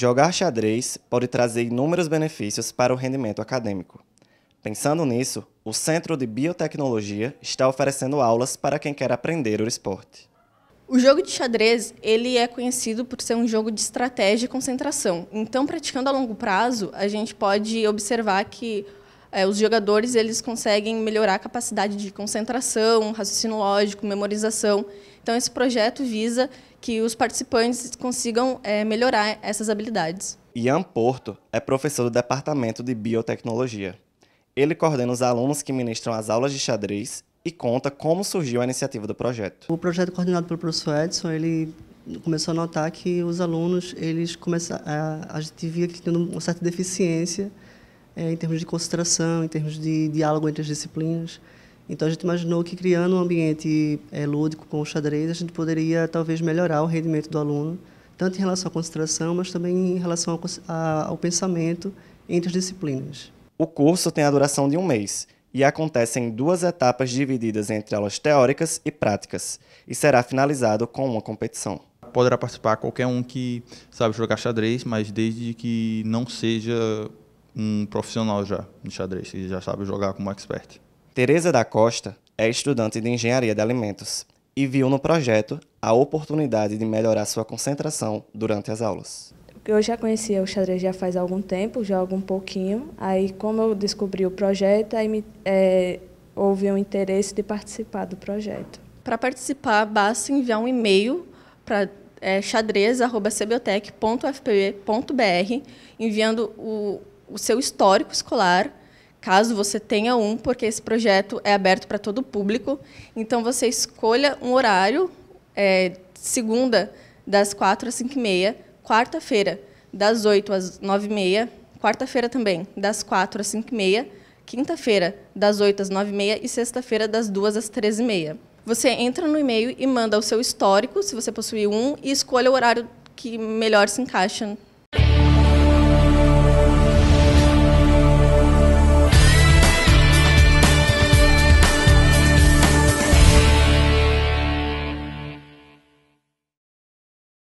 Jogar xadrez pode trazer inúmeros benefícios para o rendimento acadêmico. Pensando nisso, o Centro de Biotecnologia está oferecendo aulas para quem quer aprender o esporte. O jogo de xadrez ele é conhecido por ser um jogo de estratégia e concentração. Então, praticando a longo prazo, a gente pode observar que é, os jogadores eles conseguem melhorar a capacidade de concentração, raciocínio lógico, memorização. Então, esse projeto visa que os participantes consigam é, melhorar essas habilidades. Ian Porto é professor do Departamento de Biotecnologia. Ele coordena os alunos que ministram as aulas de xadrez e conta como surgiu a iniciativa do projeto. O projeto coordenado pelo professor Edson, ele começou a notar que os alunos, eles começaram, a, a gente via que tinham uma certa deficiência é, em termos de concentração, em termos de diálogo entre as disciplinas. Então a gente imaginou que criando um ambiente é, lúdico com o xadrez, a gente poderia talvez melhorar o rendimento do aluno, tanto em relação à concentração, mas também em relação ao, a, ao pensamento entre as disciplinas. O curso tem a duração de um mês e acontece em duas etapas divididas entre aulas teóricas e práticas, e será finalizado com uma competição. Poderá participar qualquer um que sabe jogar xadrez, mas desde que não seja um profissional já de xadrez, que já sabe jogar como expert. Tereza da Costa é estudante de engenharia de alimentos e viu no projeto a oportunidade de melhorar sua concentração durante as aulas. Eu já conhecia o xadrez já faz algum tempo, jogo um pouquinho. Aí, como eu descobri o projeto, aí me, é, houve um interesse de participar do projeto. Para participar, basta enviar um e-mail para é, xadrez.cbiotec.fpe.br, enviando o, o seu histórico escolar, caso você tenha um, porque esse projeto é aberto para todo o público. Então, você escolha um horário, é, segunda, das 4 às 5 e meia, quarta-feira, das 8 às 9 e meia, quarta-feira também, das 4 às 5 e meia, quinta-feira, das 8 às 9 e meia e sexta-feira, das 2 às 13 e meia. Você entra no e-mail e manda o seu histórico, se você possui um, e escolha o horário que melhor se encaixa